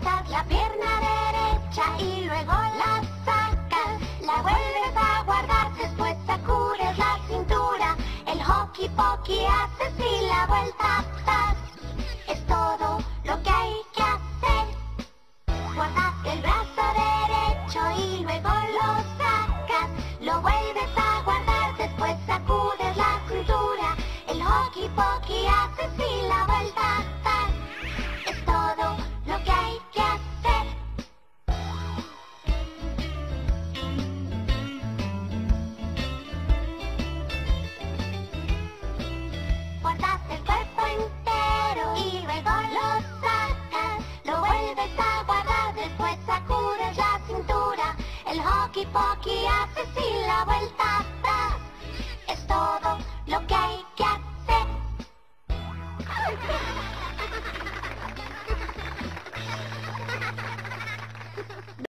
guardas la pierna derecha y luego la sacas, la vuelves a guardar, después sacudes la cintura, el hockey pokey haces y la vuelta. Es todo lo que hay que hacer. Guardas el brazo derecho y luego lo sacas, lo vuelves a guardar, después sacudes la cintura, el hockey pokey haces y la vuelta cintura. El hockey poqui haces